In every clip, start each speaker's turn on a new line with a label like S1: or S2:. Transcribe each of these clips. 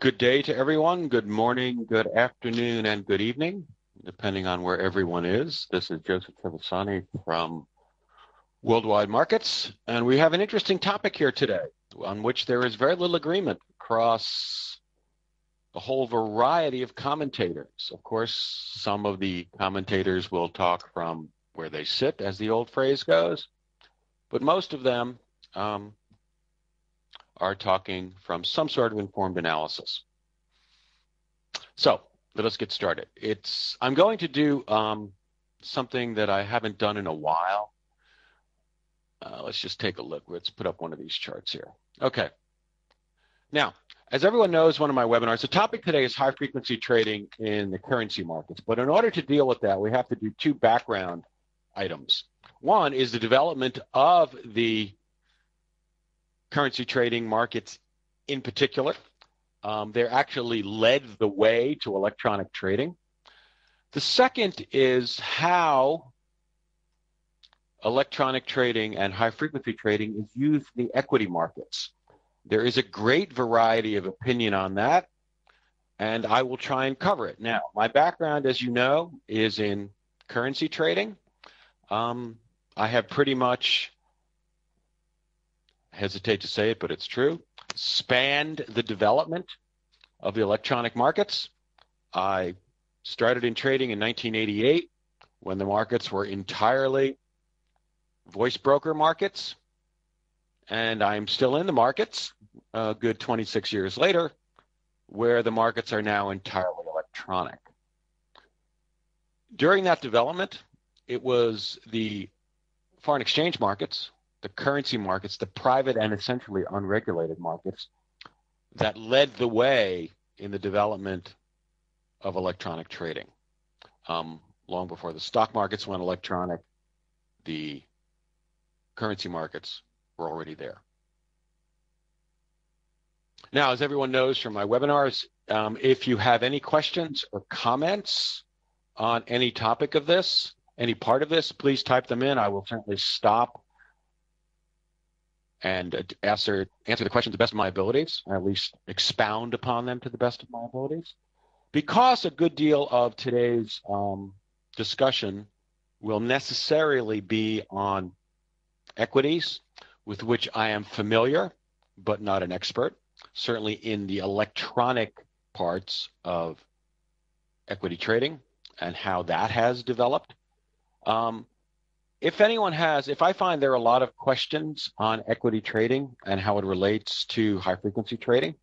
S1: Good day to everyone. Good morning, good afternoon, and good evening, depending on where everyone is. This is Joseph Trevisani from Worldwide Markets, and we have an interesting topic here today on which there is very little agreement across a whole variety of commentators. Of course, some of the commentators will talk from where they sit, as the old phrase goes, but most of them um, are talking from some sort of informed analysis. So let us get started. It's I'm going to do um, something that I haven't done in a while. Uh, let's just take a look. Let's put up one of these charts here. Okay. Now, as everyone knows, one of my webinars, the topic today is high frequency trading in the currency markets. But in order to deal with that, we have to do two background items. One is the development of the currency trading markets in particular. Um, they're actually led the way to electronic trading. The second is how electronic trading and high frequency trading is used in the equity markets. There is a great variety of opinion on that, and I will try and cover it. Now, my background, as you know, is in currency trading. Um, I have pretty much hesitate to say it, but it's true, spanned the development of the electronic markets. I started in trading in 1988 when the markets were entirely voice broker markets. And I'm still in the markets a good 26 years later, where the markets are now entirely electronic. During that development, it was the foreign exchange markets the currency markets, the private and essentially unregulated markets that led the way in the development of electronic trading. Um, long before the stock markets went electronic, the currency markets were already there. Now, as everyone knows from my webinars, um, if you have any questions or comments on any topic of this, any part of this, please type them in. I will certainly stop and answer answer the questions to the best of my abilities, or at least expound upon them to the best of my abilities. Because a good deal of today's um, discussion will necessarily be on equities, with which I am familiar, but not an expert. Certainly in the electronic parts of equity trading and how that has developed. Um, if anyone has, if I find there are a lot of questions on equity trading and how it relates to high frequency trading,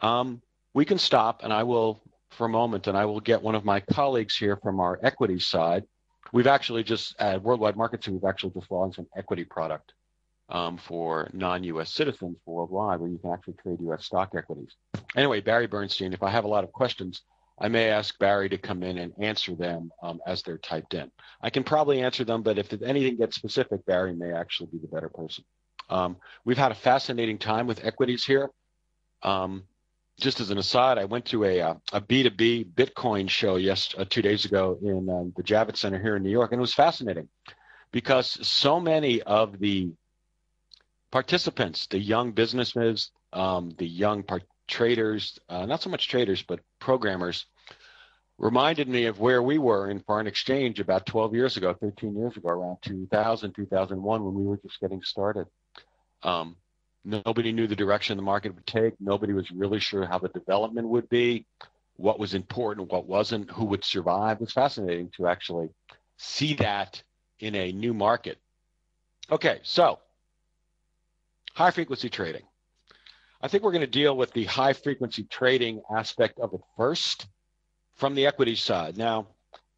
S1: um, we can stop and I will, for a moment, and I will get one of my colleagues here from our equity side. We've actually just, at Worldwide Markets, we've actually just launched an equity product um, for non US citizens worldwide where you can actually trade US stock equities. Anyway, Barry Bernstein, if I have a lot of questions, I may ask Barry to come in and answer them um, as they're typed in. I can probably answer them, but if anything gets specific, Barry may actually be the better person. Um, we've had a fascinating time with equities here. Um, just as an aside, I went to a, uh, a B2B Bitcoin show yes, uh, two days ago in um, the Javits Center here in New York, and it was fascinating because so many of the participants, the young businessmen, um, the young part- traders, uh, not so much traders, but programmers, reminded me of where we were in foreign exchange about 12 years ago, 13 years ago, around 2000, 2001, when we were just getting started. Um, nobody knew the direction the market would take. Nobody was really sure how the development would be, what was important, what wasn't, who would survive. Was fascinating to actually see that in a new market. Okay, so high frequency trading. I think we're going to deal with the high frequency trading aspect of it first from the equity side. Now,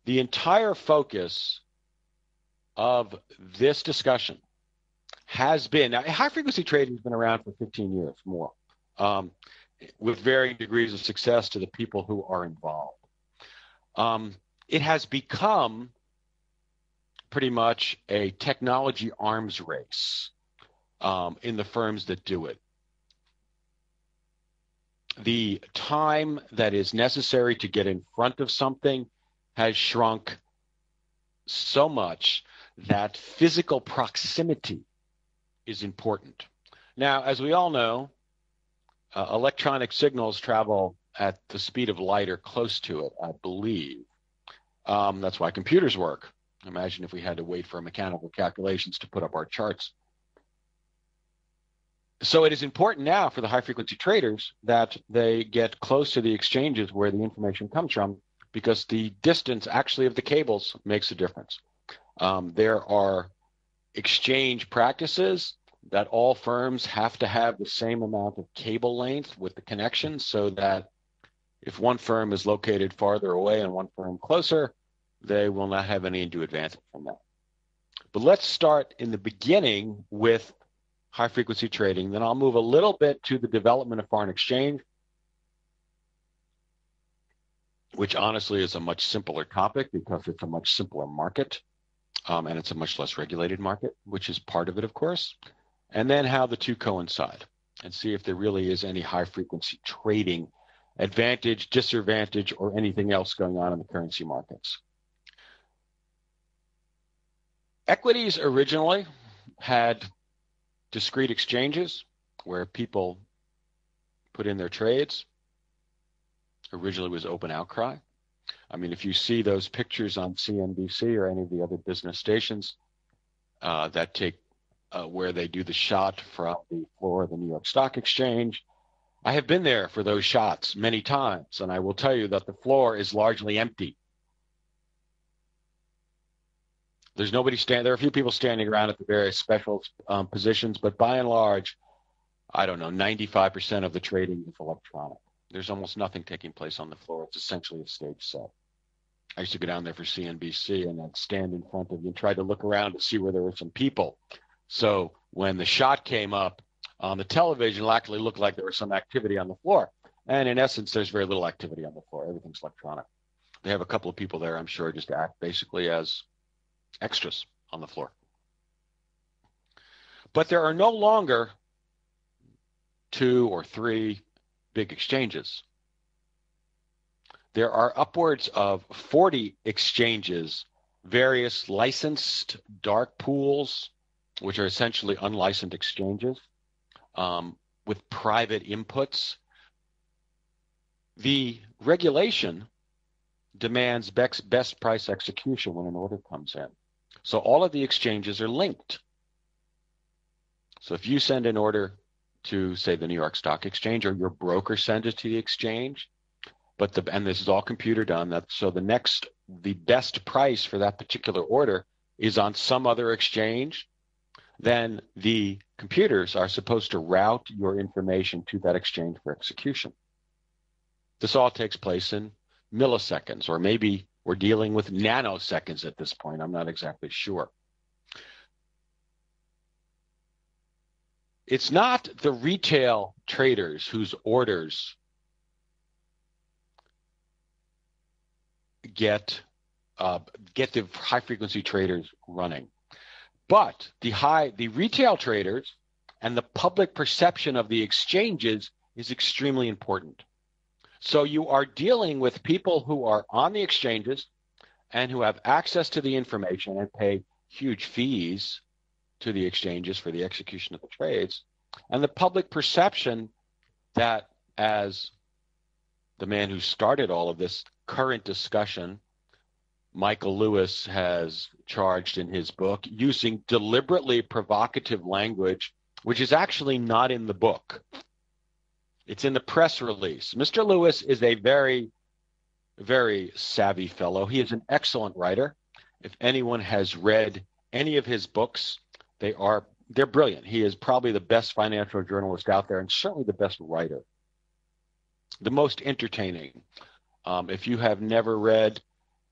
S1: the entire focus of this discussion has been now, high frequency trading has been around for 15 years more, um, with varying degrees of success to the people who are involved. Um, it has become pretty much a technology arms race um, in the firms that do it the time that is necessary to get in front of something has shrunk so much that physical proximity is important. Now, as we all know, uh, electronic signals travel at the speed of light or close to it, I believe. Um, that's why computers work. Imagine if we had to wait for mechanical calculations to put up our charts. So it is important now for the high frequency traders that they get close to the exchanges where the information comes from because the distance actually of the cables makes a difference. Um, there are exchange practices that all firms have to have the same amount of cable length with the connection so that if one firm is located farther away and one firm closer, they will not have any undue advantage from that. But let's start in the beginning with high frequency trading. Then I'll move a little bit to the development of foreign exchange, which honestly is a much simpler topic because it's a much simpler market um, and it's a much less regulated market, which is part of it, of course. And then how the two coincide and see if there really is any high frequency trading advantage, disadvantage, or anything else going on in the currency markets. Equities originally had discrete exchanges where people put in their trades. Originally was open outcry. I mean, if you see those pictures on CNBC or any of the other business stations uh, that take uh, where they do the shot from the floor of the New York Stock Exchange, I have been there for those shots many times, and I will tell you that the floor is largely empty. There's nobody stand. There are a few people standing around at the various special um, positions, but by and large, I don't know, 95% of the trading is electronic. There's almost nothing taking place on the floor. It's essentially a stage set. I used to go down there for CNBC and I'd stand in front of you and try to look around to see where there were some people. So when the shot came up on the television, it actually looked like there was some activity on the floor. And in essence, there's very little activity on the floor. Everything's electronic. They have a couple of people there, I'm sure, just to act basically as extras on the floor. But there are no longer two or three big exchanges. There are upwards of 40 exchanges, various licensed dark pools, which are essentially unlicensed exchanges um, with private inputs. The regulation demands best, best price execution when an order comes in. So all of the exchanges are linked. So if you send an order to say the New York Stock Exchange or your broker sends it to the exchange, but the and this is all computer done that so the next the best price for that particular order is on some other exchange, then the computers are supposed to route your information to that exchange for execution. This all takes place in milliseconds or maybe we're dealing with nanoseconds at this point. I'm not exactly sure. It's not the retail traders whose orders get uh, get the high frequency traders running, but the high the retail traders and the public perception of the exchanges is extremely important. So you are dealing with people who are on the exchanges and who have access to the information and pay huge fees to the exchanges for the execution of the trades. And the public perception that as the man who started all of this current discussion, Michael Lewis has charged in his book using deliberately provocative language, which is actually not in the book. It's in the press release. Mr. Lewis is a very, very savvy fellow. He is an excellent writer. If anyone has read any of his books, they are they're brilliant. He is probably the best financial journalist out there, and certainly the best writer, the most entertaining. Um, if you have never read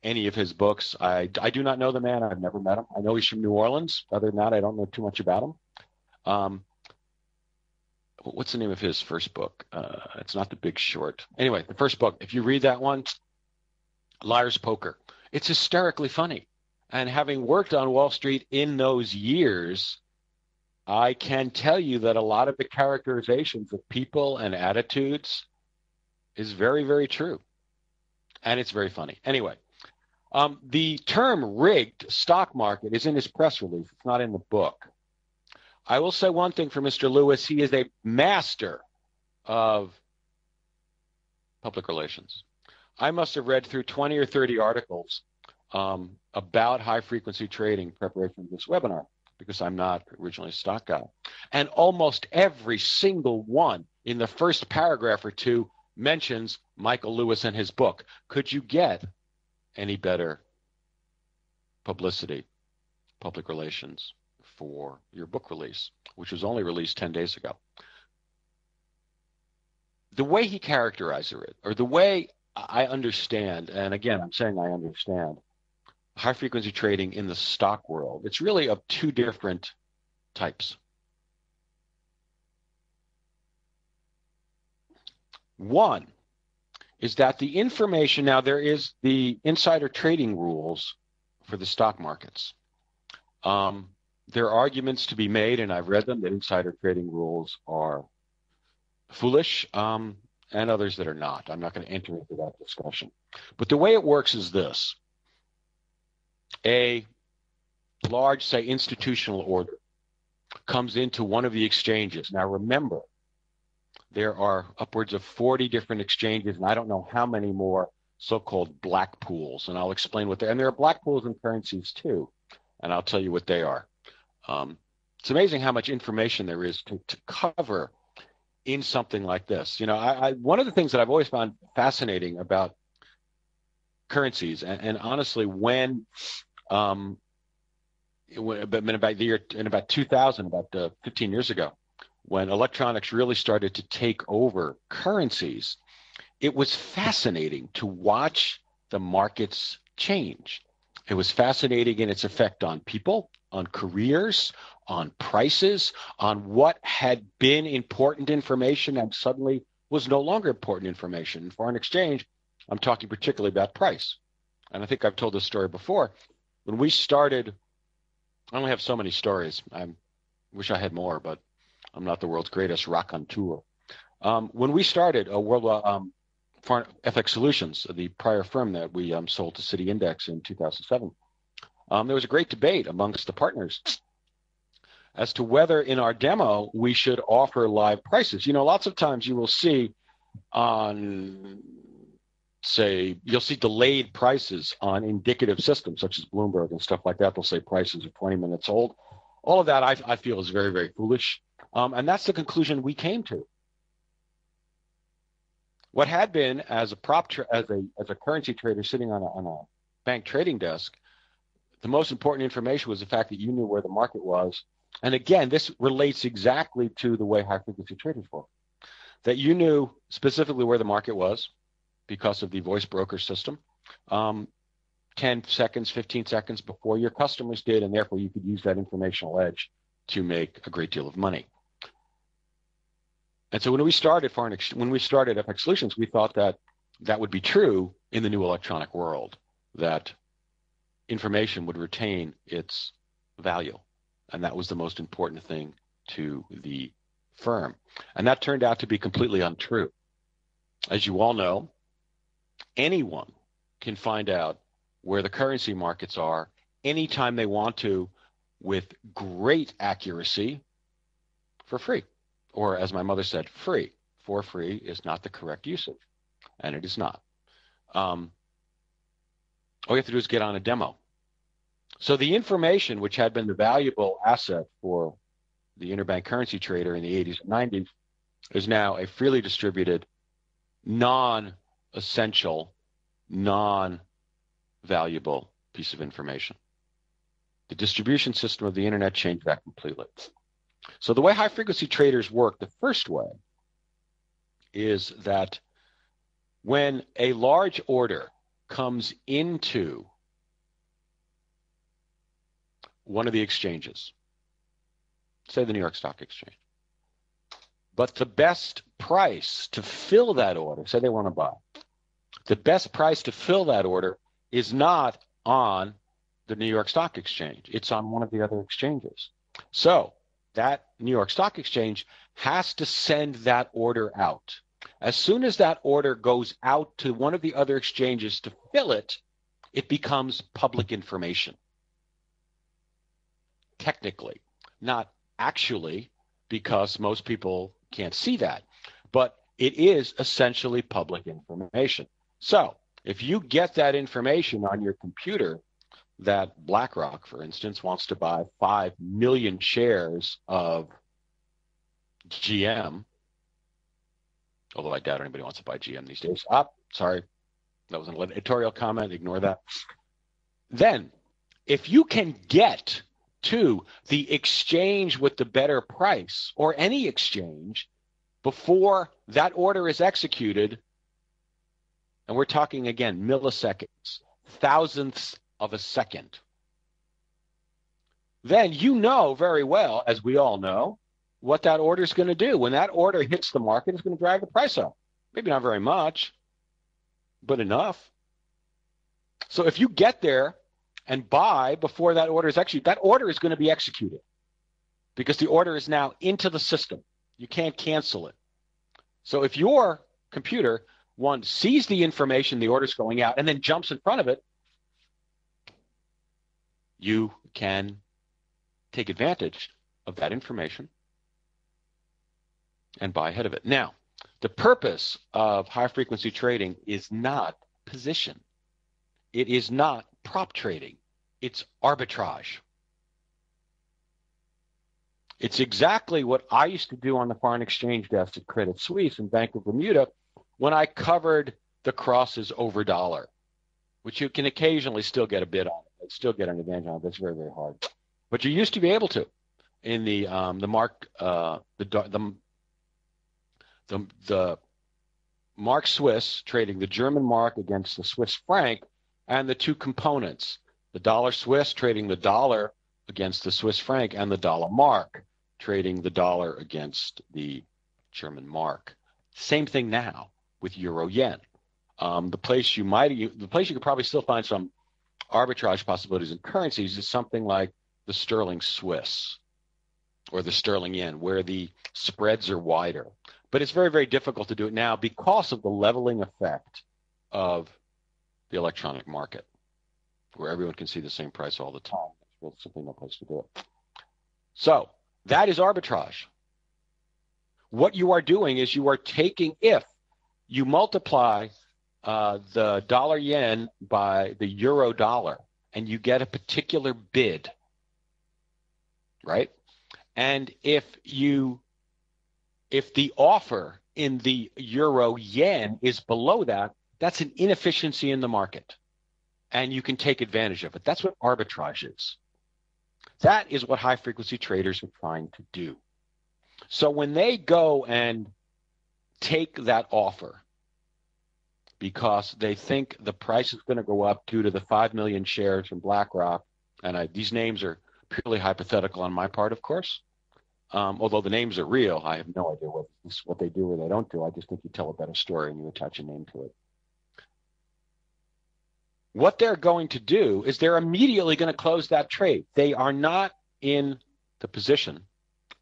S1: any of his books, I, I do not know the man. I've never met him. I know he's from New Orleans. Other than that, I don't know too much about him. Um, what's the name of his first book? Uh, it's not The Big Short. Anyway, the first book. If you read that one, Liar's Poker. It's hysterically funny. And having worked on Wall Street in those years, I can tell you that a lot of the characterizations of people and attitudes is very, very true. And it's very funny. Anyway, um, the term rigged stock market is in his press release. It's not in the book. I will say one thing for Mr. Lewis. He is a master of public relations. I must have read through 20 or 30 articles um, about high frequency trading preparation for this webinar because I'm not originally a stock guy. And almost every single one in the first paragraph or two mentions Michael Lewis and his book. Could you get any better publicity, public relations for your book release, which was only released 10 days ago? The way he characterized it, or the way I understand, and again, I'm saying I understand, high frequency trading in the stock world, it's really of two different types. One is that the information now there is the insider trading rules for the stock markets. Um, there are arguments to be made, and I've read them, that insider trading rules are foolish, um, and others that are not. I'm not going to enter into that discussion. But the way it works is this a large, say, institutional order comes into one of the exchanges. Now, remember, there are upwards of 40 different exchanges, and I don't know how many more so-called black pools. And I'll explain what they are. And there are black pools in currencies too, and I'll tell you what they are. Um, it's amazing how much information there is to, to cover in something like this. You know, I, I, one of the things that I've always found fascinating about currencies, and, and honestly, when um, in about the year in about 2000, about uh, 15 years ago, when electronics really started to take over currencies, it was fascinating to watch the markets change. It was fascinating in its effect on people, on careers, on prices, on what had been important information and suddenly was no longer important information. In foreign exchange, I'm talking particularly about price. And I think I've told this story before. When we started, I only have so many stories. I wish I had more, but I'm not the world's greatest raconteur. Um, when we started a World um, Foreign FX Solutions, the prior firm that we um, sold to City Index in 2007, um, there was a great debate amongst the partners as to whether in our demo we should offer live prices. You know, lots of times you will see on, say, you'll see delayed prices on indicative systems such as Bloomberg and stuff like that. They'll say prices are 20 minutes old. All of that I, I feel is very, very foolish. Um, and that's the conclusion we came to. What had been as a prop tra- as a as a currency trader sitting on a, on a bank trading desk, the most important information was the fact that you knew where the market was. And again, this relates exactly to the way high frequency traders work. That you knew specifically where the market was because of the voice broker system. Um, 10 seconds, 15 seconds before your customers did, and therefore you could use that informational edge to make a great deal of money. And so when we started foreign ex- when we started FX Solutions, we thought that that would be true in the new electronic world, that information would retain its value. And that was the most important thing to the firm. And that turned out to be completely untrue. As you all know, anyone can find out where the currency markets are anytime they want to with great accuracy for free or as my mother said, free. For free is not the correct usage, and it is not. Um, all you have to do is get on a demo. So the information, which had been the valuable asset for the interbank currency trader in the 80s and 90s, is now a freely distributed, non-essential, non-valuable piece of information. The distribution system of the internet changed that completely. So the way high frequency traders work, the first way is that when a large order comes into one of the exchanges, say the New York Stock Exchange, but the best price to fill that order, say they want to buy, the best price to fill that order is not on the New York Stock Exchange. It's on one of the other exchanges. So that New York Stock Exchange has to send that order out. As soon as that order goes out to one of the other exchanges to fill it, it becomes public information. Technically, not actually, because most people can't see that. But it is essentially public information. So if you get that information on your computer that BlackRock, for instance, wants to buy 5 million shares of GM, although I doubt anybody wants to buy GM these days. Ah, sorry. That was an editorial comment. Ignore that. Then, if you can get to the exchange with the better price or any exchange before that order is executed, and we're talking again milliseconds, thousandths of a second, then you know very well, as we all know, what that order is going to do. When that order hits the market, it's going to drive the price up. Maybe not very much, but enough. So if you get there and buy before that order is executed, that order is going to be executed because the order is now into the system. You can't cancel it. So if your computer one sees the information the order's going out and then jumps in front of it, you can take advantage of that information and buy ahead of it. Now, the purpose of high frequency trading is not position. It is not prop trading. It's arbitrage. It's exactly what I used to do on the foreign exchange desk at Credit Suisse and Bank of Bermuda when I covered the crosses over dollar, which you can occasionally still get a bid on, it, still get an advantage on. That's very, very hard. But you used to be able to in the um, the mark uh, the the the the mark Swiss trading the German mark against the Swiss franc and the two components the dollar Swiss trading the dollar against the Swiss franc and the dollar mark trading the dollar against the German mark. Same thing now with euro yen. Um, the place you might the place you could probably still find some arbitrage possibilities in currencies is something like the sterling Swiss or the sterling yen, where the spreads are wider. But it's very, very difficult to do it now because of the leveling effect of the electronic market, where everyone can see the same price all the time. There's simply no place to do it. So that is arbitrage. What you are doing is you are taking, if you multiply uh, the dollar yen by the euro dollar and you get a particular bid, right? And if you if the offer in the euro yen is below that, that's an inefficiency in the market. And you can take advantage of it. That's what arbitrage is. That is what high frequency traders are trying to do. So when they go and take that offer because they think the price is going to go up due to the 5 million shares from BlackRock, and I, these names are purely hypothetical on my part, of course. Um, although the names are real, I have no idea what what they do or they don't do. I just think you tell a better story and you attach a name to it. What they're going to do is they're immediately going to close that trade. They are not in the position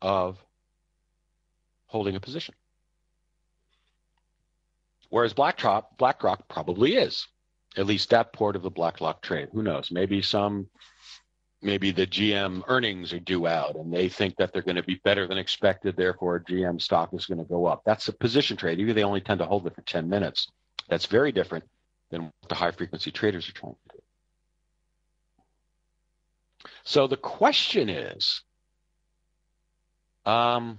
S1: of holding a position. Whereas BlackRock, BlackRock probably is, at least that part of the BlackRock trade. Who knows? Maybe some maybe the GM earnings are due out and they think that they're going to be better than expected, therefore GM stock is going to go up. That's a position trade. Even they only tend to hold it for 10 minutes. That's very different than what the high frequency traders are trying to do. So the question is, um,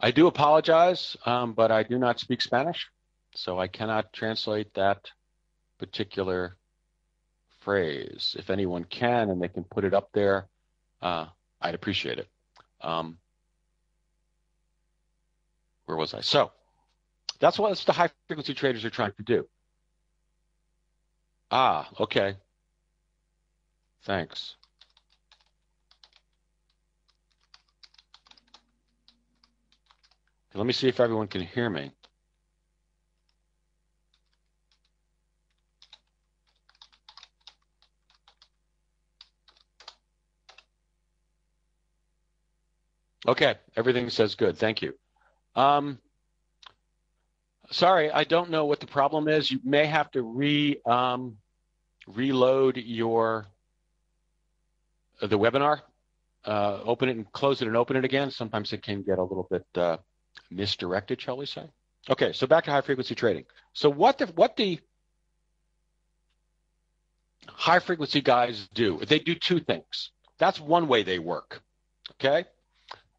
S1: I do apologize, um, but I do not speak Spanish, so I cannot translate that particular phrase. If anyone can and they can put it up there, uh, I'd appreciate it. Um, where was I? So that's what the high frequency traders are trying to do. Ah, okay. Thanks. Let me see if everyone can hear me. Okay, everything says good. Thank you. Um, sorry, I don't know what the problem is. You may have to re um, reload your uh, the webinar. Uh, open it and close it and open it again. Sometimes it can get a little bit uh, misdirected, shall we say? Okay, so back to high frequency trading. So what the what the high frequency guys do? They do two things. That's one way they work. Okay.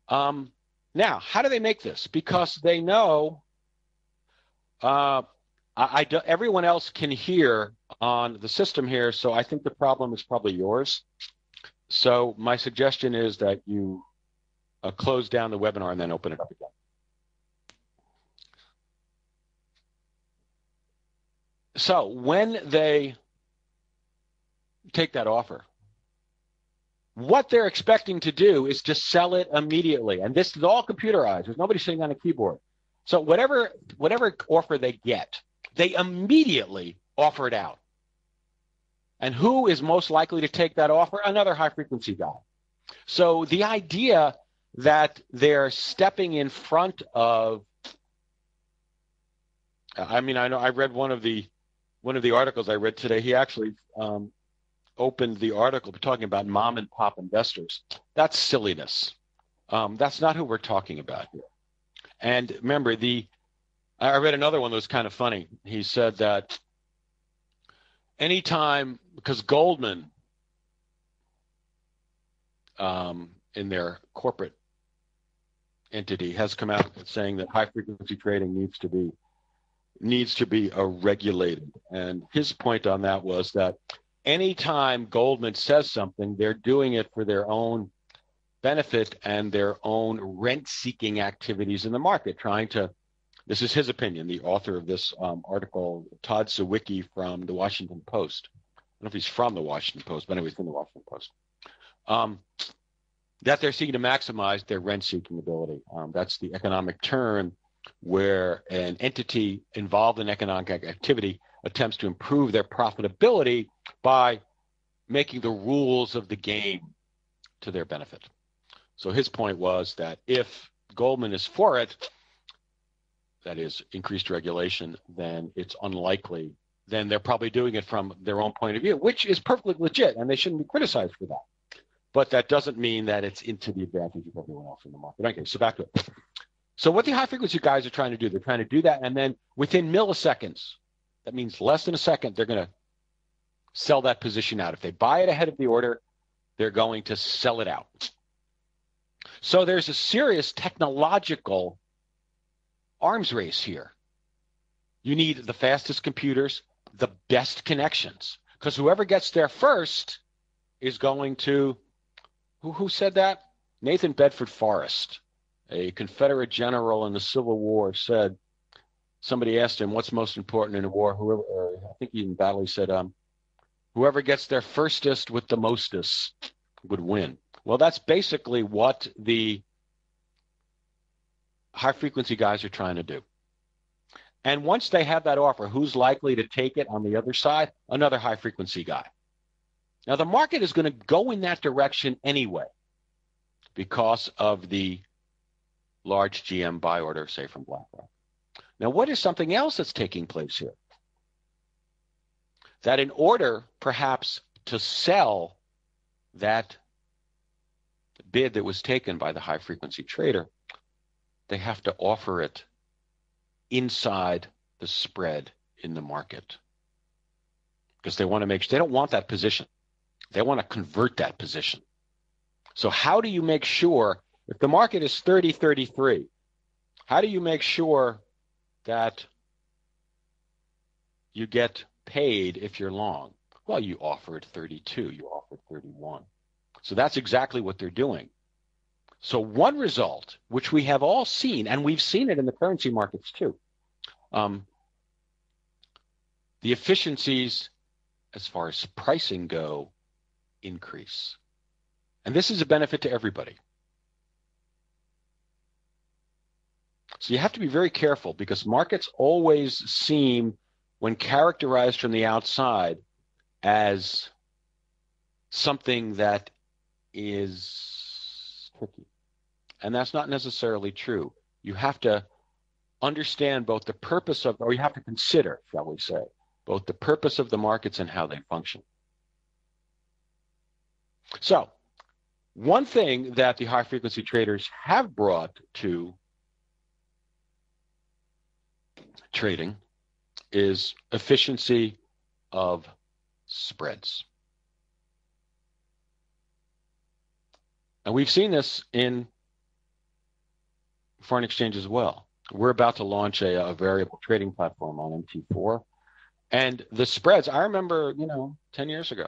S1: Um, now, how do they make this? Because they know uh, I, I do, everyone else can hear on the system here, so I think the problem is probably yours. So my suggestion is that you uh, close down the webinar and then open it up again. So when they take that offer, what they're expecting to do is to sell it immediately. And this is all computerized. There's nobody sitting on a keyboard. So whatever whatever offer they get, they immediately offer it out. And who is most likely to take that offer? Another high frequency guy. So the idea that they're stepping in front of I mean, I know I read one of the one of the articles I read today. He actually um, opened the article talking about mom and pop investors. That's silliness. Um, that's not who we're talking about here. And remember, the I read another one that was kind of funny. He said that anytime, because Goldman, um, in their corporate entity, has come out saying that high frequency trading needs to be needs to be regulated. And his point on that was that anytime Goldman says something, they're doing it for their own benefit and their own rent seeking activities in the market, trying to this is his opinion, the author of this um, article, Todd Sawicki from the Washington Post. I don't know if he's from the Washington Post, but anyway, he's from the Washington Post. Um, that they're seeking to maximize their rent seeking ability. Um, that's the economic term where an entity involved in economic activity attempts to improve their profitability by making the rules of the game to their benefit. So his point was that if Goldman is for it, that is increased regulation, then it's unlikely. Then they're probably doing it from their own point of view, which is perfectly legit, and they shouldn't be criticized for that. But that doesn't mean that it's into the advantage of everyone else in the market. Okay, so back to it. So what the high frequency guys are trying to do, they're trying to do that, and then within milliseconds, that means less than a second, they're going to sell that position out. If they buy it ahead of the order, they're going to sell it out. So there's a serious technological arms race here. You need the fastest computers, the best connections, because whoever gets there first is going to. Who, who said that? Nathan Bedford Forrest, a Confederate general in the Civil War, said. Somebody asked him, "What's most important in a war?" Whoever, I think he in battle, said, um, "Whoever gets there firstest with the mostest would win." Well, that's basically what the high frequency guys are trying to do. And once they have that offer, who's likely to take it on the other side? Another high frequency guy. Now, the market is going to go in that direction anyway because of the large GM buy order, say from BlackRock. Now, what is something else that's taking place here? That in order perhaps to sell that bid that was taken by the high frequency trader, they have to offer it inside the spread in the market. Because they want to make they don't want that position. They want to convert that position. So how do you make sure if the market is 30 33 how do you make sure that you get paid if you're long? Well you offered 32 you offered 31 so that's exactly what they're doing so one result, which we have all seen, and we've seen it in the currency markets too, um, the efficiencies as far as pricing go increase. And this is a benefit to everybody. So you have to be very careful because markets always seem, when characterized from the outside, as something that is tricky. And that's not necessarily true. You have to understand both the purpose of, or you have to consider, shall we say, both the purpose of the markets and how they function. So, one thing that the high frequency traders have brought to trading is efficiency of spreads. And we've seen this in foreign exchange as well. We're about to launch a, a variable trading platform on MT4. And the spreads, I remember, you know, 10 years ago,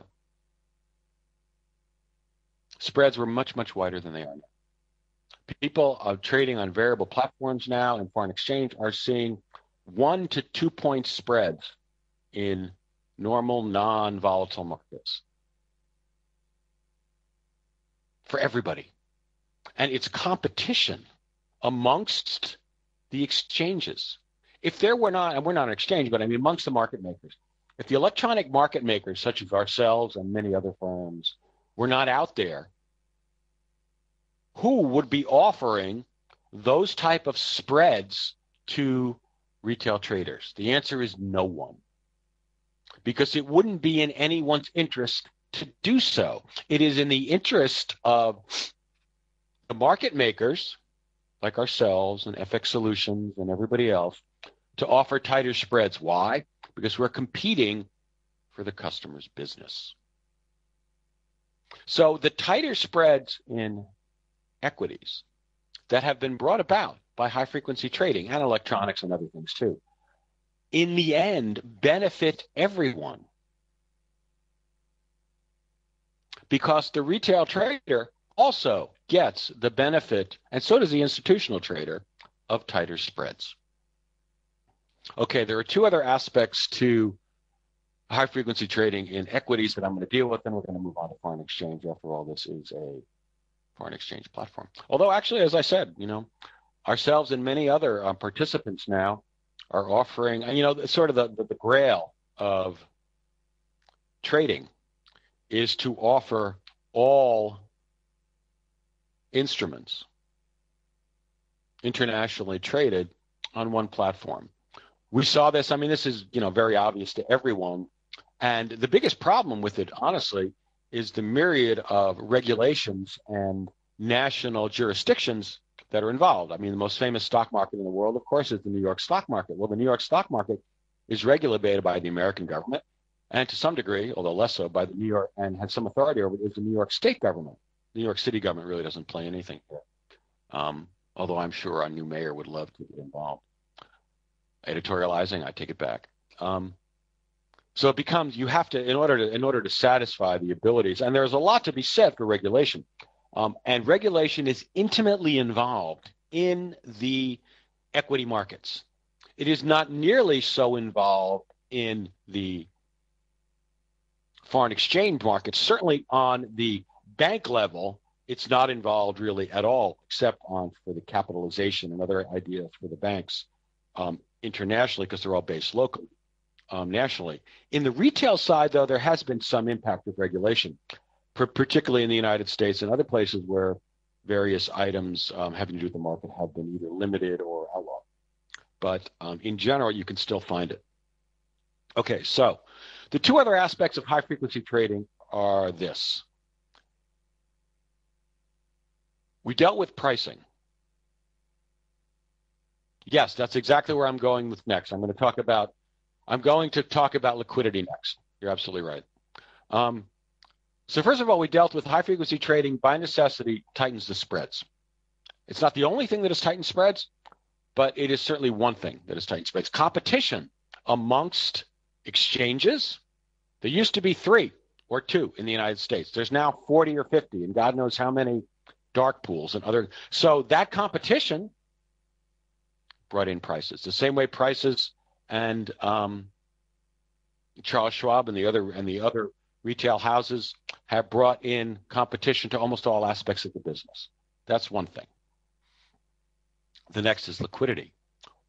S1: spreads were much, much wider than they are now. People are trading on variable platforms now in foreign exchange are seeing one to two point spreads in normal, non volatile markets for everybody. And it's competition amongst the exchanges. If there were not, and we're not an exchange, but I mean amongst the market makers, if the electronic market makers, such as ourselves and many other firms, were not out there, who would be offering those type of spreads to retail traders? The answer is no one. Because it wouldn't be in anyone's interest to do so. It is in the interest of the market makers like ourselves and FX Solutions and everybody else to offer tighter spreads. Why? Because we're competing for the customer's business. So the tighter spreads in equities that have been brought about by high frequency trading and electronics and other things too, in the end, benefit everyone. Because the retail trader also gets the benefit, and so does the institutional trader, of tighter spreads. Okay, there are two other aspects to high frequency trading in equities that I'm going to deal with, and we're going to move on to foreign exchange. After all, this is a foreign exchange platform. Although, actually, as I said, you know, ourselves and many other uh, participants now are offering, you know, sort of the, the, the grail of trading is to offer all instruments internationally traded on one platform. We saw this, I mean, this is, you know, very obvious to everyone. And the biggest problem with it, honestly, is the myriad of regulations and national jurisdictions that are involved. I mean, the most famous stock market in the world, of course, is the New York stock market. Well, the New York stock market is regulated by the American government, and to some degree, although less so, by the New York and has some authority over it, is the New York state government. New York City government really doesn't play anything. Um, although I'm sure our new mayor would love to get involved. Editorializing, I take it back. Um, so it becomes you have to in order to in order to satisfy the abilities, and there's a lot to be said for regulation. Um, and regulation is intimately involved in the equity markets. It is not nearly so involved in the foreign exchange markets, certainly on the bank level, it's not involved really at all, except on for the capitalization and other ideas for the banks um, internationally, because they're all based locally, um, nationally. In the retail side, though, there has been some impact of regulation, particularly in the United States and other places where various items um, having to do with the market have been either limited or outlawed. But um, in general, you can still find it. Okay, so the two other aspects of high frequency trading are this We dealt with pricing. Yes, that's exactly where I'm going with next. I'm going to talk about I'm going to talk about liquidity next. You're absolutely right. Um, so first of all, we dealt with high frequency trading by necessity tightens the spreads. It's not the only thing that has tightened spreads, but it is certainly one thing that has tightened spreads. Competition amongst exchanges. There used to be three or two in the United States. There's now 40 or 50, and God knows how many dark pools and other. So that competition brought in prices the same way prices and um, Charles Schwab and the other and the other retail houses have brought in competition to almost all aspects of the business. That's one thing. The next is liquidity.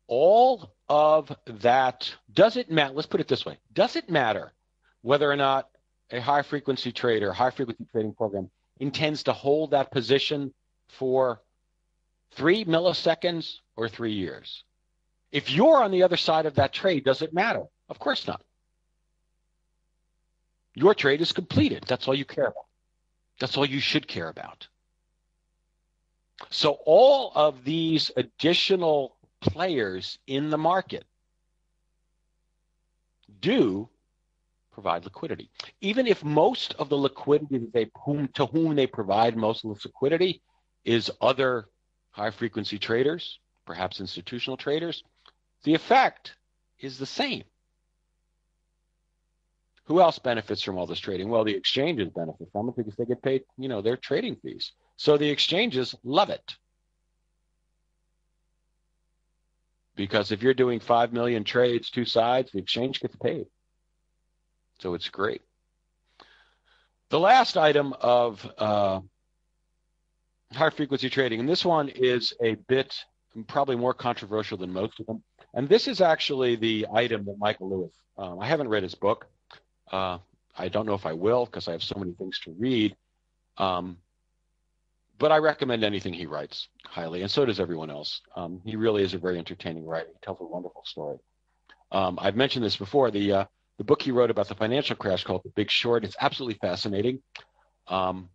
S1: All of that does it matter? Let's put it this way: Does it matter whether or not a high frequency trader, high frequency trading program intends to hold that position for three milliseconds or three years. If you're on the other side of that trade, does it matter? Of course not. Your trade is completed. That's all you care about. That's all you should care about. So, all of these additional players in the market do provide liquidity. Even if most of the liquidity that they whom, to whom they provide most of the liquidity is other high frequency traders, perhaps institutional traders, the effect is the same. Who else benefits from all this trading? Well, the exchanges benefit from it because they get paid, you know, their trading fees. So the exchanges love it. Because if you're doing 5 million trades, two sides, the exchange gets paid. So it's great. The last item of uh, high frequency trading, and this one is a bit probably more controversial than most of them. And this is actually the item that Michael Lewis, um, I haven't read his book, uh, I don't know if I will because I have so many things to read. Um, but I recommend anything he writes highly, and so does everyone else. Um, he really is a very entertaining writer. He tells a wonderful story. Um, I've mentioned this before. The uh, the book he wrote about the financial crash called The Big Short. It's absolutely fascinating. Um,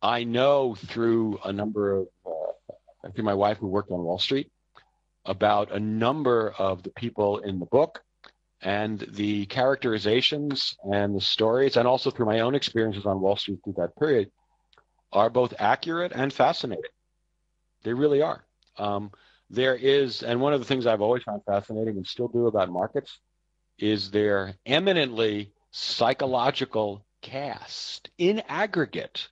S1: I know through a number of uh, through my wife who worked on Wall Street about a number of the people in the book and the characterizations and the stories, and also through my own experiences on Wall Street through that period, are both accurate and fascinating. They really are. Um, there is, and one of the things I've always found fascinating and still do about markets is their eminently psychological cast in aggregate.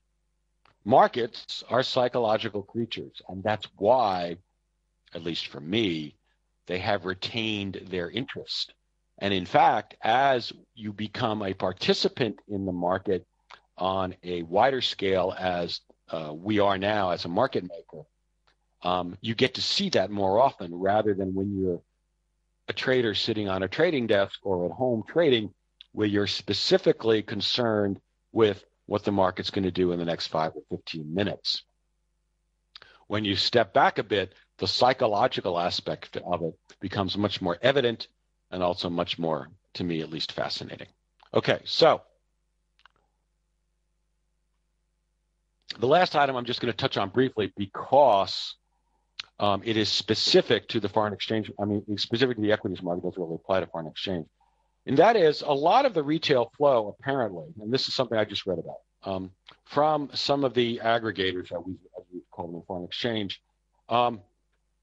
S1: Markets are psychological creatures, and that's why, at least for me, they have retained their interest and in fact, as you become a participant in the market on a wider scale, as uh, we are now as a market maker, um, you get to see that more often rather than when you're a trader sitting on a trading desk or at home trading, where you're specifically concerned with what the market's going to do in the next five or 15 minutes. When you step back a bit, the psychological aspect of it becomes much more evident and also much more, to me at least, fascinating. Okay, so the last item I'm just going to touch on briefly because um, it is specific to the foreign exchange. I mean, specific to the equities market, doesn't really apply to foreign exchange. And that is a lot of the retail flow, apparently, and this is something I just read about, um, from some of the aggregators that we, we call them in foreign exchange, um,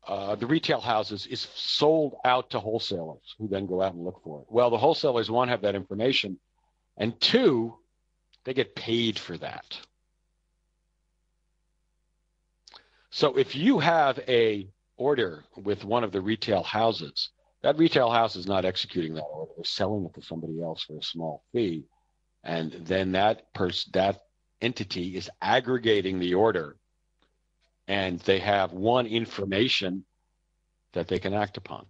S1: uh, the retail houses is sold out to wholesalers who then go out and look for it. Well, the wholesalers, one, have that information, and two, they get paid for that. So if you have a order with one of the retail houses, that retail house is not executing that order; they're selling it to somebody else for a small fee, and then that person, that entity, is aggregating the order. And they have one information that they can act upon.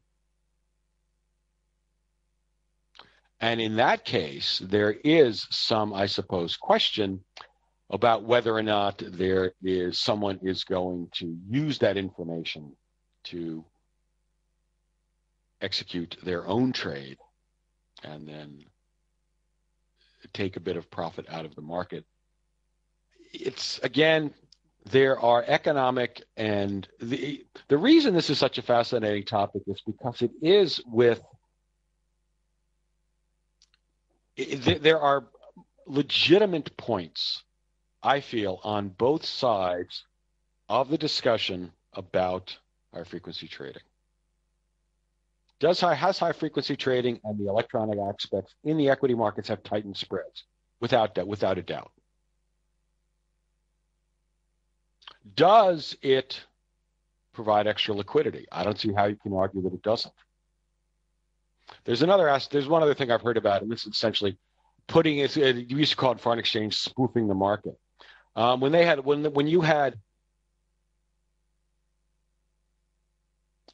S1: And in that case, there is some, I suppose, question about whether or not there is someone is going to use that information to execute their own trade and then take a bit of profit out of the market. It's again, there are economic and the the reason this is such a fascinating topic is because it is with it, there are legitimate points I feel on both sides of the discussion about high frequency trading. Does high has high frequency trading and the electronic aspects in the equity markets have tightened spreads? Without without a doubt. Does it provide extra liquidity? I don't see how you can argue that it doesn't. There's another aspect. There's one other thing I've heard about, and this is essentially putting it. You used to call it foreign exchange spoofing the market. Um, when they had when when you had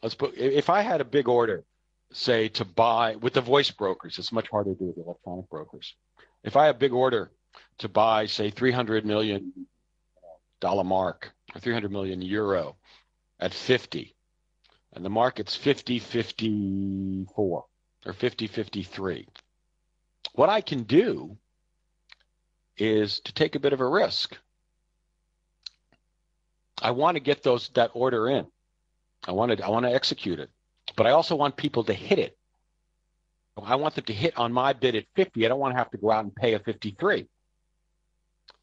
S1: let's put if I had a big order, say to buy with the voice brokers, it's much harder to do with the electronic brokers. If I have a big order to buy, say, 300 million dollar mark or 300 million euro at 50 and the market's 50 54 or 50 53 what i can do is to take a bit of a risk i want to get those that order in i want to i want to execute it but i also want people to hit it I want them to hit on my bid at 50. I don't want to have to go out and pay a 53.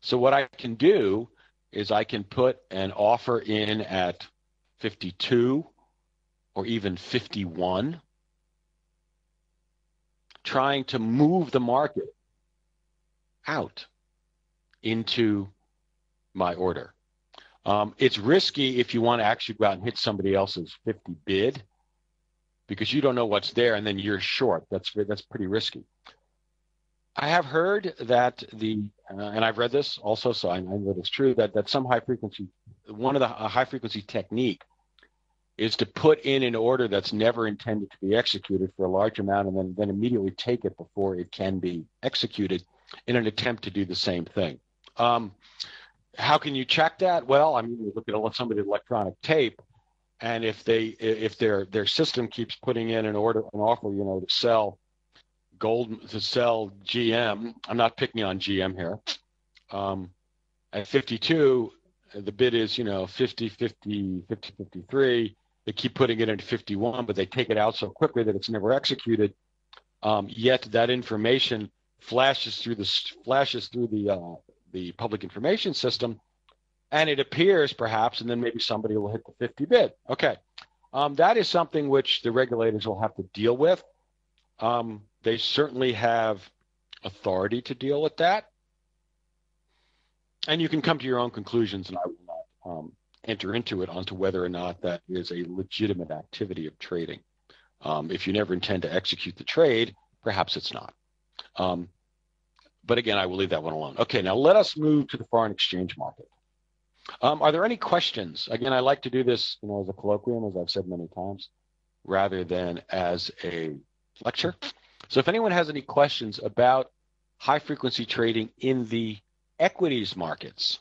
S1: So what I can do is I can put an offer in at 52 or even 51, trying to move the market out into my order. Um, it's risky if you want to actually go out and hit somebody else's 50 bid because you don't know what's there and then you're short. That's that's pretty risky. I have heard that the uh, and I've read this also, so I know it's true that that some high frequency, one of the high frequency technique is to put in an order that's never intended to be executed for a large amount and then, then immediately take it before it can be executed in an attempt to do the same thing. Um, how can you check that? Well, I mean, you look at somebody's electronic tape, and if they if their their system keeps putting in an order an offer, you know, to sell gold to sell GM. I'm not picking on GM here. Um, at 52, the bid is you know 50, 50, 50, 53. They keep putting it into 51, but they take it out so quickly that it's never executed. Um, yet that information flashes through the flashes through the uh, the public information system, and it appears perhaps, and then maybe somebody will hit the 50 bid. Okay, um, that is something which the regulators will have to deal with. Um, they certainly have authority to deal with that, and you can come to your own conclusions, and I will not um, enter into it onto whether or not that is a legitimate activity of trading. Um, if you never intend to execute the trade, perhaps it's not. Um, but again, I will leave that one alone. Okay, now let us move to the foreign exchange market. Um, are there any questions? Again, I like to do this, you know, as a colloquium, as I've said many times, rather than as a lecture. So if anyone has any questions about high frequency trading in the equities markets.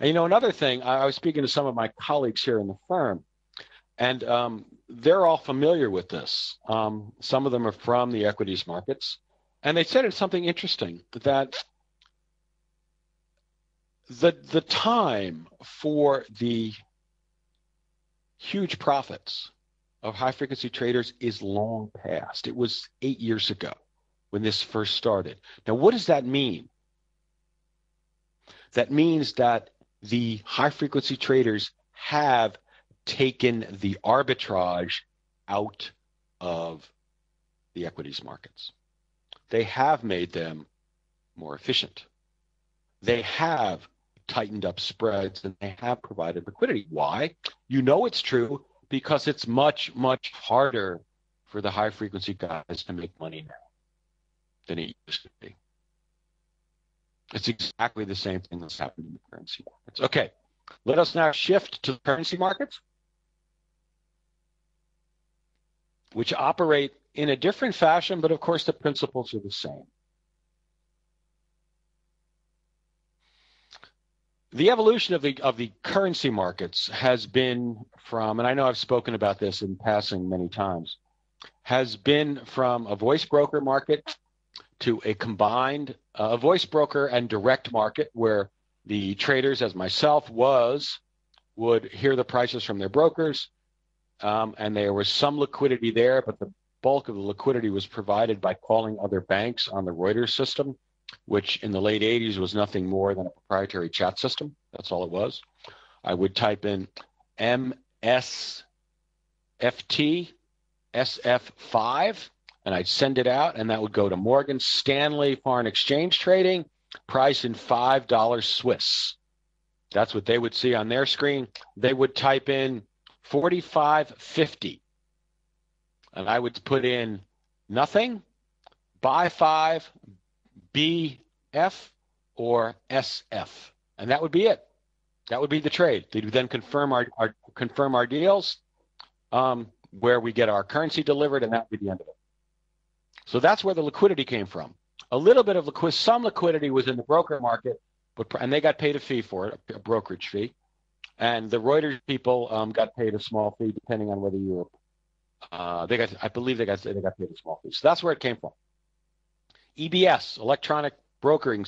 S1: And you know, another thing, I was speaking to some of my colleagues here in the firm, and um, they're all familiar with this. Um, some of them are from the equities markets. And they said it's something interesting that the the time for the huge profits of high frequency traders is long past. It was eight years ago when this first started. Now, what does that mean? That means that the high frequency traders have taken the arbitrage out of the equities markets they have made them more efficient. They have tightened up spreads and they have provided liquidity. Why? You know it's true because it's much, much harder for the high frequency guys to make money now than it used to be. It's exactly the same thing that's happened in the currency markets. Okay, let us now shift to the currency markets, which operate in a different fashion, but of course the principles are the same. The evolution of the of the currency markets has been from, and I know I've spoken about this in passing many times, has been from a voice broker market to a combined uh, voice broker and direct market where the traders, as myself was, would hear the prices from their brokers, um, and there was some liquidity there, but the bulk of the liquidity was provided by calling other banks on the Reuters system, which in the late 80s was nothing more than a proprietary chat system. That's all it was. I would type in MSFT SF5 and I'd send it out, and that would go to Morgan Stanley Foreign Exchange Trading, price in $5 Swiss. That's what they would see on their screen. They would type in 45.50 and I would put in nothing, buy five, BF, or SF, and that would be it. That would be the trade. They would then confirm our, our confirm our deals, um, where we get our currency delivered, and that would be the end of it. So that's where the liquidity came from. A little bit of liquidity, some liquidity was in the broker market, but and they got paid a fee for it, a brokerage fee, and the Reuters people um, got paid a small fee depending on whether you were uh, they got, I believe they got they got paid a small fee. So that's where it came from. EBS, electronic brokering,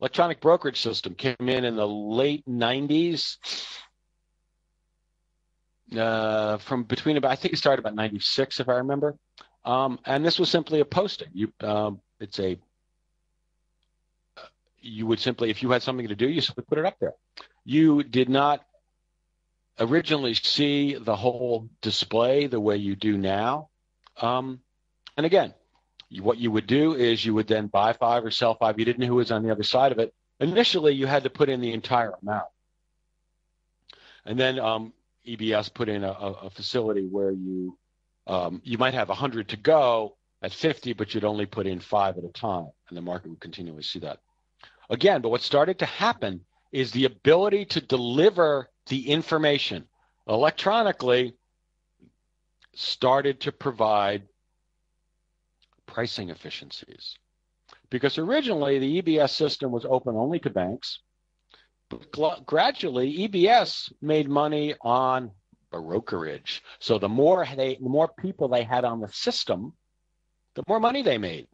S1: electronic brokerage system, came in in the late '90s. uh, from between about I think it started about '96 if I remember, um, and this was simply a posting. You, um, it's a you would simply if you had something to do, you simply put it up there. You did not originally see the whole display the way you do now. Um, and again, what you would do is you would then buy five or sell five. You didn't know who was on the other side of it. Initially, you had to put in the entire amount. And then um, EBS put in a, a, facility where you um, you might have 100 to go at 50, but you'd only put in five at a time, and the market would continually see that. Again, but what started to happen is the ability to deliver the information electronically started to provide pricing efficiencies. Because originally the EBS system was open only to banks, but gradually EBS made money on brokerage. So the more they the more people they had on the system, the more money they made.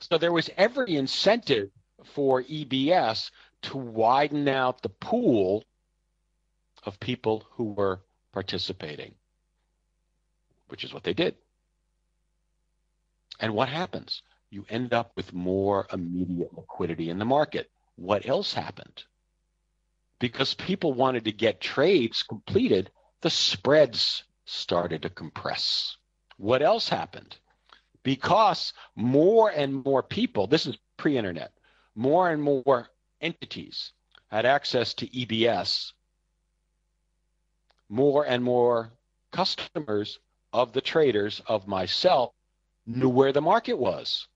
S1: So there was every incentive for EBS to widen out the pool of people who were participating, which is what they did. And what happens? You end up with more immediate liquidity in the market. What else happened? Because people wanted to get trades completed, the spreads started to compress. What else happened? Because more and more people, this is pre internet, more and more entities had access to EBS, more and more customers of the traders, of myself, knew where the market was.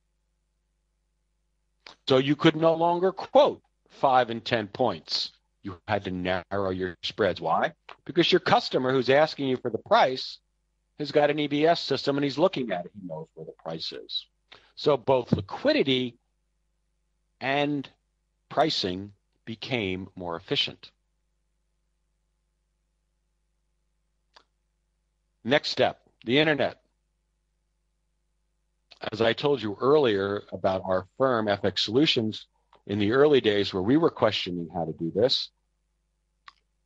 S1: So you could no longer quote five and 10 points. You had to narrow your spreads. Why? Because your customer who's asking you for the price has got an EBS system and he's looking at it. He knows where the price is. So both liquidity and pricing became more efficient. Next step the internet. As I told you earlier about our firm, FX Solutions, in the early days where we were questioning how to do this,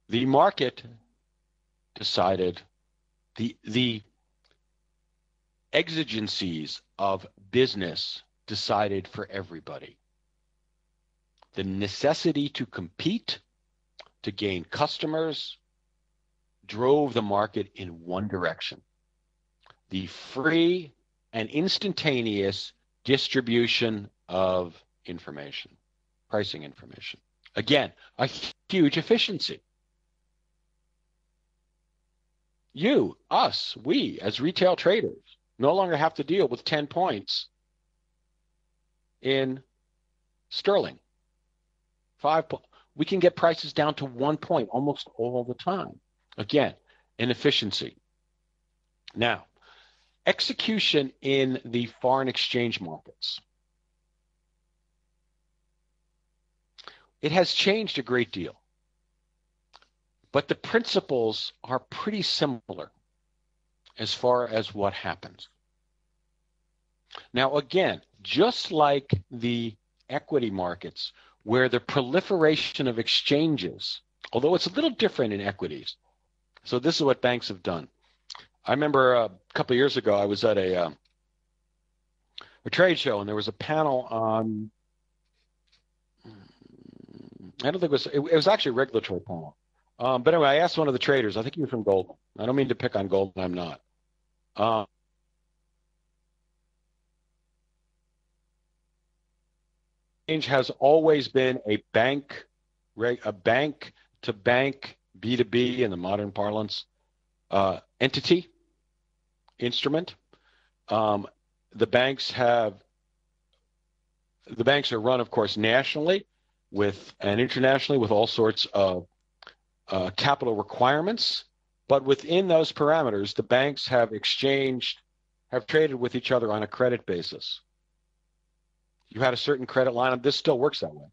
S1: the market decided the, the exigencies of business decided for everybody the necessity to compete, to gain customers, drove the market in one direction the free and instantaneous distribution of information, pricing information. Again, a huge efficiency. You, us, we as retail traders no longer have to deal with 10 points in sterling five point. We can get prices down to one point almost all the time. Again, inefficiency. Now, execution in the foreign exchange markets. It has changed a great deal, but the principles are pretty similar as far as what happens. Now, again, just like the equity markets, where the proliferation of exchanges, although it's a little different in equities. So this is what banks have done. I remember a couple of years ago, I was at a uh, a trade show, and there was a panel on. I don't think it was. It, it was actually a regulatory panel. Um, but anyway, I asked one of the traders. I think he was from Goldman. I don't mean to pick on Goldman. I'm not. Um, has always been a bank, a bank to bank B2B in the modern parlance uh, entity instrument. Um, the banks have the banks are run, of course, nationally with and internationally with all sorts of uh, capital requirements. But within those parameters, the banks have exchanged, have traded with each other on a credit basis. You had a certain credit line. This still works that way.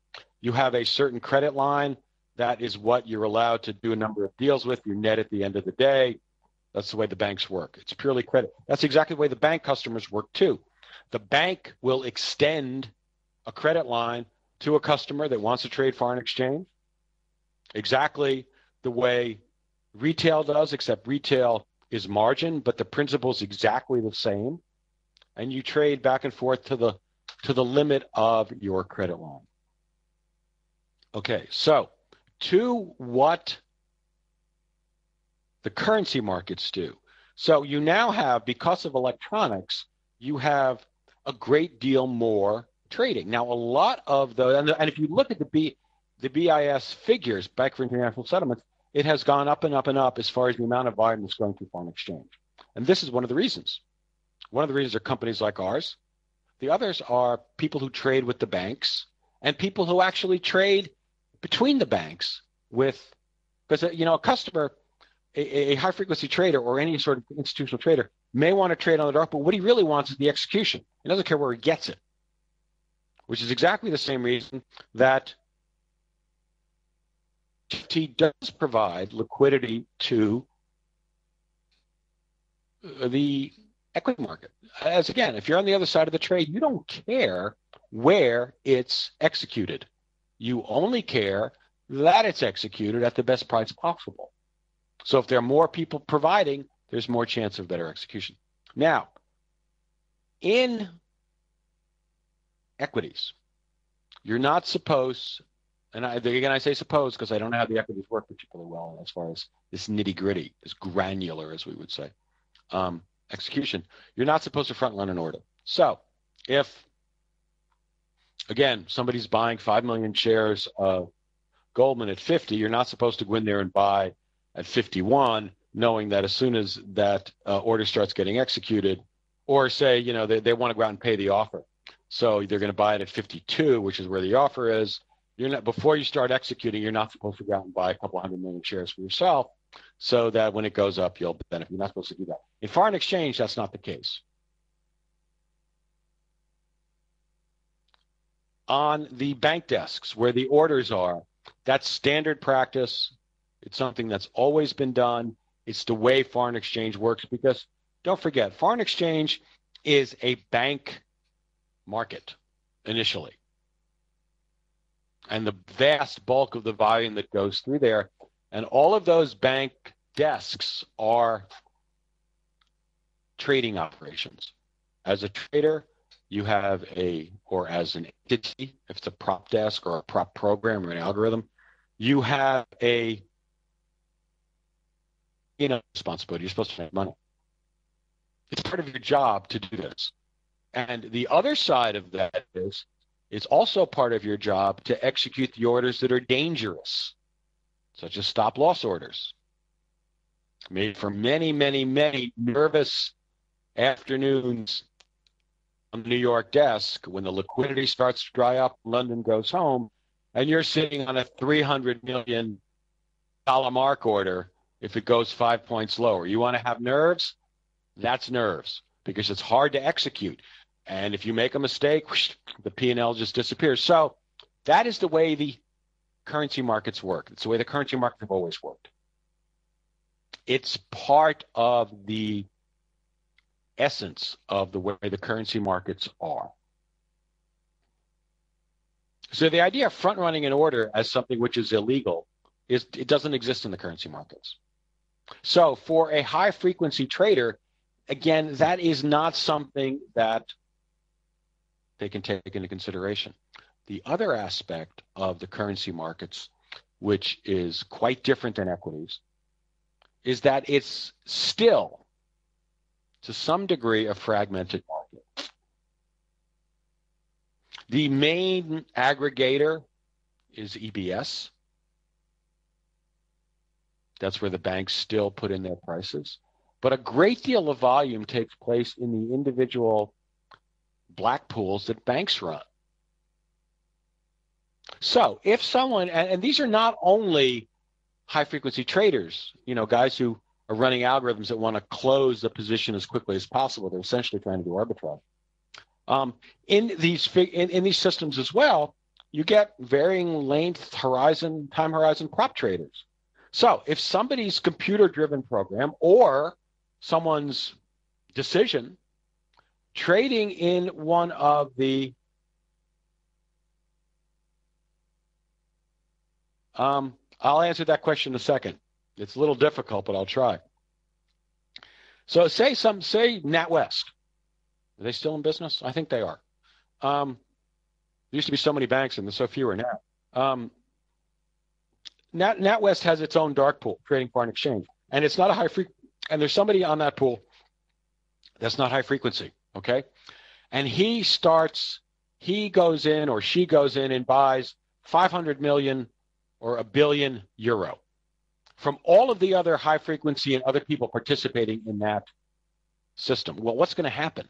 S1: You have a certain credit line. That is what you're allowed to do a number of deals with. You net at the end of the day. That's the way the banks work. It's purely credit. That's exactly the way the bank customers work too. The bank will extend a credit line to a customer that wants to trade foreign exchange exactly the way retail does, except retail is margin, but the principle is exactly the same. And you trade back and forth to the to the limit of your credit line. Okay, so to what the currency markets do. So you now have, because of electronics, you have a great deal more trading. Now, a lot of the, and, and if you look at the B, the BIS figures, Bank for International Settlements, it has gone up and up and up as far as the amount of volume that's going through foreign exchange. And this is one of the reasons. One of the reasons are companies like ours. The others are people who trade with the banks and people who actually trade between the banks with, because, uh, you know, a customer, a, a high frequency trader or any sort of institutional trader may want to trade on the dark, but what he really wants is the execution. He doesn't care where he gets it, which is exactly the same reason that T does provide liquidity to uh, the equity market. As again, if you're on the other side of the trade, you don't care where it's executed. You only care that it's executed at the best price possible. So if there are more people providing, there's more chance of better execution. Now, in equities, you're not supposed and I, again, I say suppose because I don't know how the equities work particularly well as far as this nitty gritty, this granular, as we would say, um, execution. You're not supposed to front run an order. So if, again, somebody's buying 5 million shares of Goldman at 50, you're not supposed to go in there and buy at 51, knowing that as soon as that uh, order starts getting executed, or say, you know, they, they want to go out and pay the offer. So they're going to buy it at 52, which is where the offer is you're not before you start executing, you're not supposed to go out and buy a couple hundred million shares for yourself, so that when it goes up, you'll benefit. You're not supposed to do that. In foreign exchange, that's not the case. On the bank desks where the orders are, that's standard practice. It's something that's always been done. It's the way foreign exchange works because don't forget, foreign exchange is a bank market initially and the vast bulk of the volume that goes through there. And all of those bank desks are trading operations. As a trader, you have a, or as an entity, if it's a prop desk or a prop program or an algorithm, you have a you know responsibility. You're supposed to make money. It's part of your job to do this. And the other side of that is it's also part of your job to execute the orders that are dangerous, such as stop loss orders. Made for many, many, many nervous afternoons New York desk when the liquidity starts to dry up, London goes home, and you're sitting on a $300 million mark order if it goes five points lower. You want to have nerves? That's nerves because it's hard to execute. And if you make a mistake, whoosh, the P&L just disappears. So that is the way the currency markets work. It's the way the currency markets have always worked. It's part of the essence of the way the currency markets are. So the idea of front running an order as something which is illegal is it doesn't exist in the currency markets. So for a high frequency trader, again, that is not something that they can take into consideration. The other aspect of the currency markets, which is quite different than equities, is that it's still, to some degree, a fragmented market. The main aggregator is EBS. That's where the banks still put in their prices. But a great deal of volume takes place in the individual black pools that banks run. So if someone, and, and these are not only high frequency traders, you know, guys who are running algorithms that want to close the position as quickly as possible. They're essentially trying to do arbitrage. Um, in these in, in these systems as well, you get varying length horizon, time horizon prop traders. So if somebody's computer driven program or someone's decision trading in one of the um, I'll answer that question in a second. It's a little difficult, but I'll try. So say some say NatWest. Are they still in business? I think they are. Um, there used to be so many banks and there's so fewer now. Um, Nat, NatWest has its own dark pool, trading foreign exchange, and it's not a high frequency. And there's somebody on that pool that's not high frequency, okay? And he starts, he goes in or she goes in and buys 500 million or a billion euro from all of the other high frequency and other people participating in that system. Well, what's going to happen?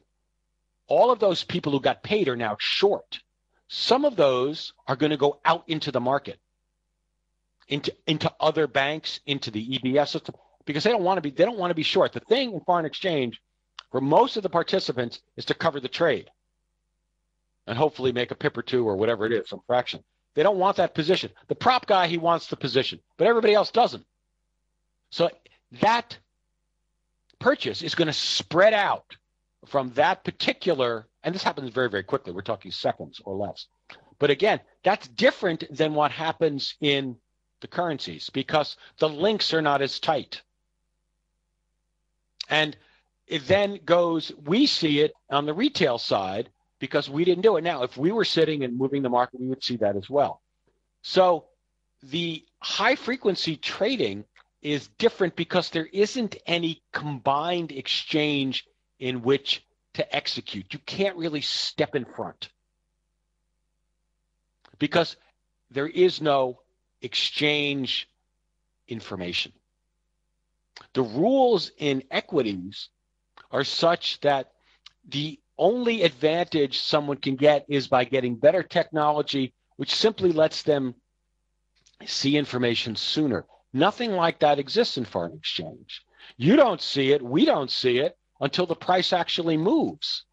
S1: All of those people who got paid are now short. Some of those are going to go out into the market, into into other banks, into the EBS system, because they don't want to be they don't want to be short. The thing in foreign exchange for most of the participants is to cover the trade and hopefully make a pip or two or whatever it is, some fraction. They don't want that position. The prop guy, he wants the position, but everybody else doesn't. So that purchase is going to spread out from that particular, and this happens very, very quickly. We're talking seconds or less. But again, that's different than what happens in the currencies because the links are not as tight. And it then goes, we see it on the retail side because we didn't do it. Now, if we were sitting and moving the market, we would see that as well. So the high frequency trading is different because there isn't any combined exchange in which to execute. You can't really step in front because there is no exchange information. The rules in equities are such that the only advantage someone can get is by getting better technology, which simply lets them see information sooner. Nothing like that exists in foreign exchange. You don't see it, we don't see it until the price actually moves.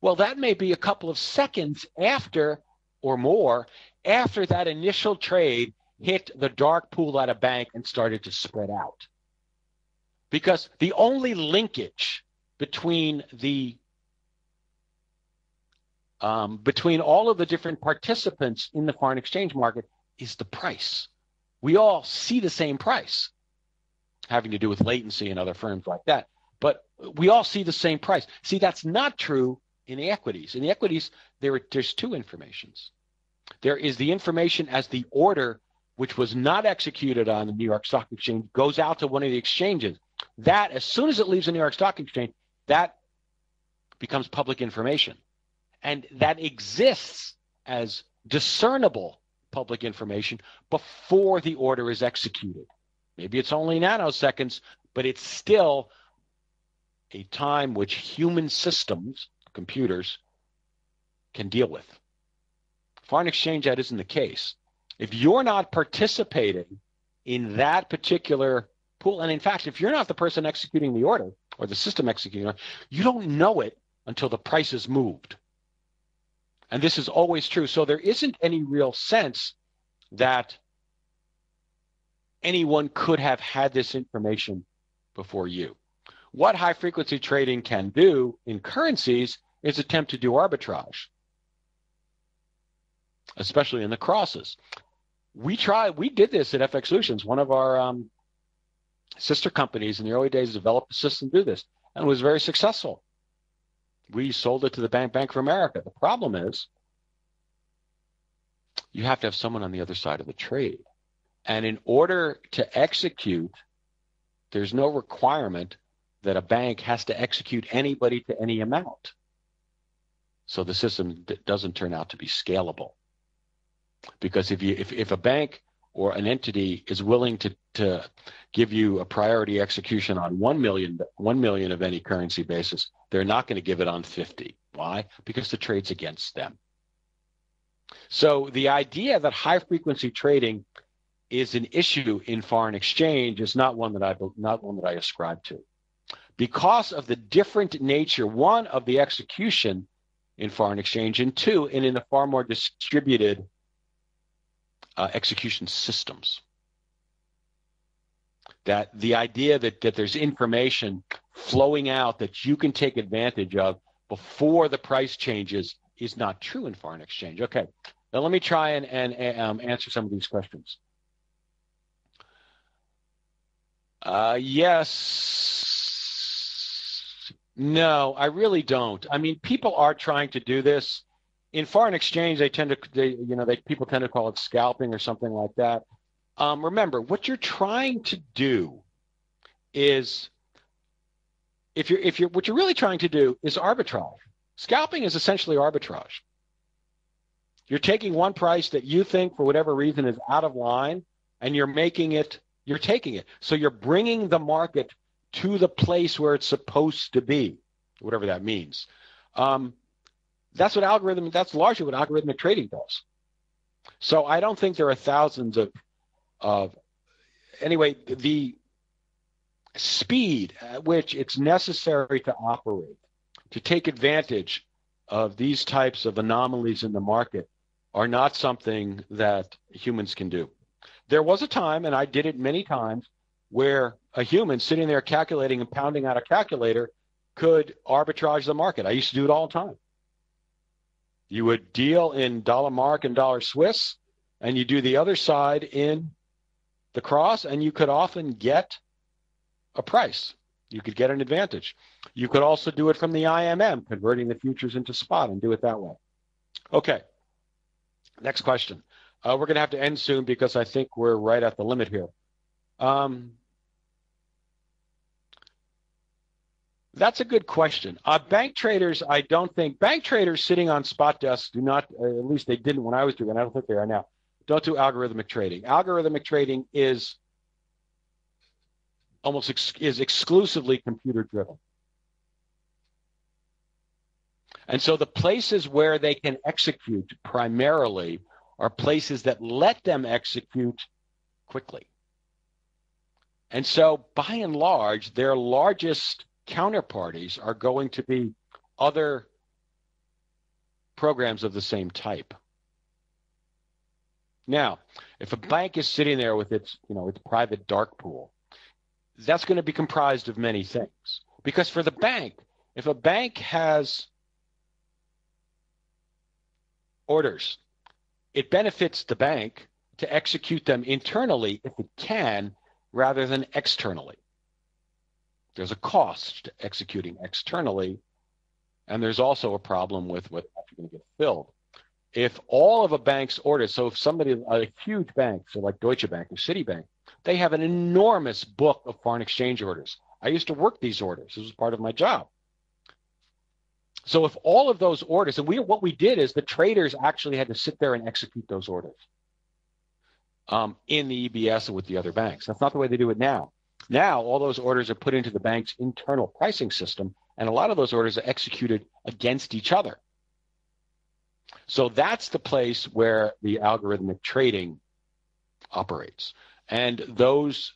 S1: Well, that may be a couple of seconds after or more after that initial trade hit the dark pool at a bank and started to spread out. Because the only linkage between the um, between all of the different participants in the foreign exchange market is the price. We all see the same price, having to do with latency and other firms like that. But we all see the same price. See, that's not true in the equities. In the equities, there, are, there's two informations. There is the information as the order, which was not executed on the New York Stock Exchange, goes out to one of the exchanges. That, as soon as it leaves the New York Stock Exchange, that becomes public information. And that exists as discernible public information before the order is executed. Maybe it's only nanoseconds, but it's still a time which human systems, computers, can deal with. Foreign exchange, that isn't the case. If you're not participating in that particular pool, and in fact, if you're not the person executing the order or the system executing you don't know it until the price is moved. And this is always true. So there isn't any real sense that anyone could have had this information before you. What high frequency trading can do in currencies is attempt to do arbitrage, especially in the crosses. We tried, we did this at FX Solutions. One of our um, sister companies in the early days developed a system to do this and was very successful we sold it to the bank, Bank of America. The problem is you have to have someone on the other side of the trade. And in order to execute, there's no requirement that a bank has to execute anybody to any amount. So the system doesn't turn out to be scalable. Because if you if, if a bank or an entity is willing to, to give you a priority execution on 1 million, 1 million of any currency basis, they're not going to give it on 50. Why? Because the trade's against them. So the idea that high frequency trading is an issue in foreign exchange is not one that I not one that I ascribe to. Because of the different nature, one of the execution in foreign exchange, and two, and in the far more distributed uh, execution systems that the idea that, that there's information flowing out that you can take advantage of before the price changes is not true in foreign exchange. Okay, now let me try and, and um, answer some of these questions. Uh, yes. No, I really don't. I mean, people are trying to do this. In foreign exchange, they tend to, they, you know, they people tend to call it scalping or something like that. Um, remember, what you're trying to do is, if you're, if you're, what you're really trying to do is arbitrage. Scalping is essentially arbitrage. You're taking one price that you think, for whatever reason, is out of line, and you're making it you're taking it. So you're bringing the market to the place where it's supposed to be, whatever that means. Um, that's what algorithm. That's largely what algorithmic trading does. So I don't think there are thousands of of anyway the speed at which it's necessary to operate to take advantage of these types of anomalies in the market are not something that humans can do. There was a time, and I did it many times, where a human sitting there calculating and pounding out a calculator could arbitrage the market. I used to do it all the time. You would deal in dollar mark and dollar Swiss, and you do the other side in the cross, and you could often get a price. You could get an advantage. You could also do it from the IMM, converting the futures into spot and do it that way. Okay. Next question. Uh, we're going to have to end soon because I think we're right at the limit here. Um, that's a good question. Uh, bank traders, I don't think bank traders sitting on spot desks do not. Uh, at least they didn't when I was doing. it. I don't think they are now. Don't do algorithmic trading. Algorithmic trading is almost ex- is exclusively computer driven. And so the places where they can execute primarily are places that let them execute quickly. And so, by and large, their largest counterparties are going to be other programs of the same type. Now, if a bank is sitting there with its, you know, its private dark pool, that's going to be comprised of many things. Because for the bank, if a bank has orders it benefits the bank to execute them internally if it can rather than externally. There's a cost to executing externally, and there's also a problem with what's going to get filled. If all of a bank's orders, so if somebody, a huge bank, so like Deutsche Bank or Citibank, they have an enormous book of foreign exchange orders. I used to work these orders. This was part of my job. So if all of those orders, and we what we did is the traders actually had to sit there and execute those orders um, in the EBS and with the other banks. That's not the way they do it now. Now all those orders are put into the bank's internal pricing system, and a lot of those orders are executed against each other. So that's the place where the algorithmic trading operates. And those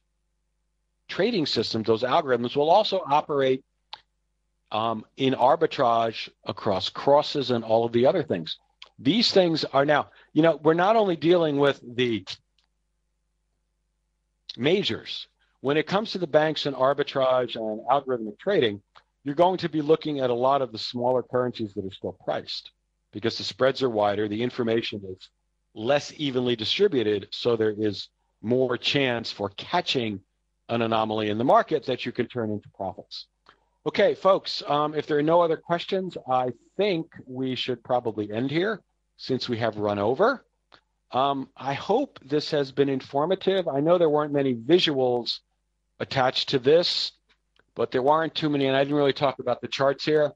S1: trading systems, those algorithms will also operate um, in arbitrage across crosses and all of the other things. These things are now, you know, we're not only dealing with the majors. When it comes to the banks and arbitrage and algorithmic trading, you're going to be looking at a lot of the smaller currencies that are still priced because the spreads are wider, the information is less evenly distributed, so there is more chance for catching an anomaly in the market that you can turn into profits. Okay, folks, um, if there are no other questions, I think we should probably end here since we have run over. Um, I hope this has been informative. I know there weren't many visuals attached to this, but there weren't too many, and I didn't really talk about the charts here.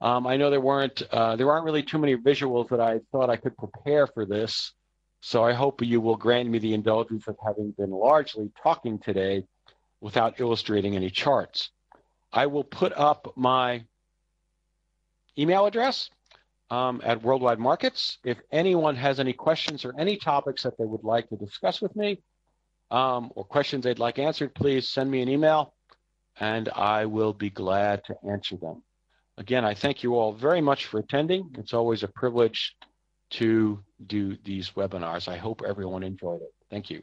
S1: Um, I know there weren't uh, there aren't really too many visuals that I thought I could prepare for this. So I hope you will grant me the indulgence of having been largely talking today without illustrating any charts. I will put up my email address um, at Worldwide Markets. If anyone has any questions or any topics that they would like to discuss with me um, or questions they'd like answered, please send me an email and I will be glad to answer them. Again, I thank you all very much for attending. It's always a privilege to do these webinars. I hope everyone enjoyed it. Thank you.